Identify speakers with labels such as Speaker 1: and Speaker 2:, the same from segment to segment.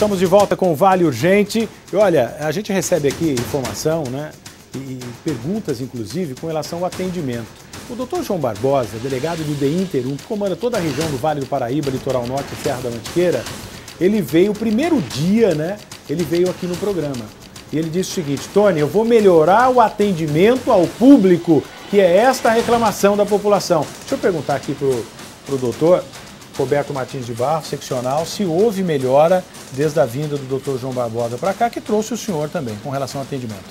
Speaker 1: estamos de volta com o Vale Urgente. E olha, a gente recebe aqui informação, né? E perguntas, inclusive, com relação ao atendimento. O doutor João Barbosa, delegado do DEINTER, um que comanda toda a região do Vale do Paraíba, Litoral Norte e Serra da Mantiqueira, ele veio, o primeiro dia, né? Ele veio aqui no programa. E ele disse o seguinte: Tony, eu vou melhorar o atendimento ao público, que é esta reclamação da população. Deixa eu perguntar aqui pro, pro doutor Roberto Martins de Barro, seccional, se houve melhora desde a vinda do doutor João Barbosa para cá, que trouxe o senhor também com relação ao atendimento.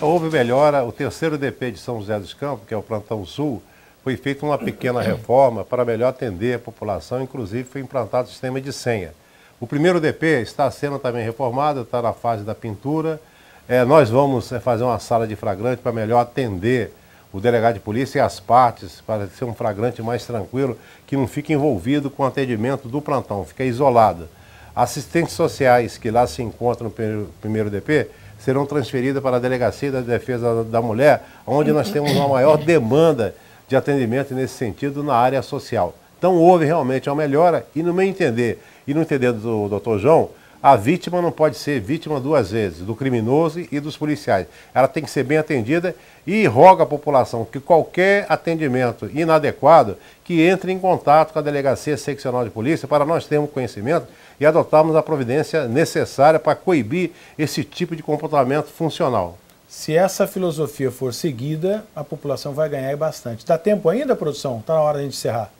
Speaker 2: Houve melhora, o terceiro DP de São José dos Campos, que é o Plantão Sul, foi feita uma pequena reforma para melhor atender a população, inclusive foi implantado o sistema de senha. O primeiro DP está sendo também reformado, está na fase da pintura. É, nós vamos é, fazer uma sala de flagrante para melhor atender o delegado de polícia e as partes, para ser um flagrante mais tranquilo, que não fique envolvido com o atendimento do plantão, fica isolado. Assistentes sociais que lá se encontram no primeiro DP serão transferidas para a Delegacia da Defesa da Mulher, onde nós temos uma maior demanda de atendimento nesse sentido na área social. Então houve realmente uma melhora e no meu entender, e no entender do doutor João, a vítima não pode ser vítima duas vezes, do criminoso e dos policiais. Ela tem que ser bem atendida e roga à população que qualquer atendimento inadequado que entre em contato com a Delegacia Seccional de Polícia para nós termos conhecimento e adotarmos a providência necessária para coibir esse tipo de comportamento funcional.
Speaker 1: Se essa filosofia for seguida, a população vai ganhar bastante. Dá tempo ainda, produção? Está na hora de a gente encerrar.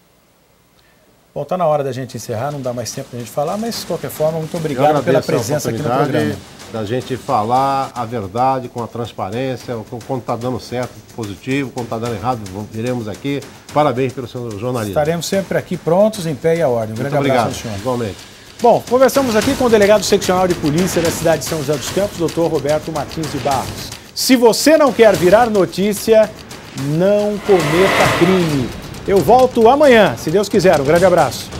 Speaker 1: Bom, está na hora da gente encerrar, não dá mais tempo da gente falar, mas de qualquer forma, muito obrigado pela presença aqui no programa.
Speaker 2: Da gente falar a verdade com a transparência, quando está dando certo, positivo, quando está dando errado, viremos aqui. Parabéns pelo seu jornalismo.
Speaker 1: Estaremos sempre aqui prontos, em pé e a ordem. Um grande
Speaker 2: muito
Speaker 1: abraço
Speaker 2: obrigado, senhor. Igualmente.
Speaker 1: Bom, conversamos aqui com o delegado seccional de polícia da cidade de São José dos Campos, doutor Roberto Martins de Barros. Se você não quer virar notícia, não cometa crime. Eu volto amanhã, se Deus quiser. Um grande abraço.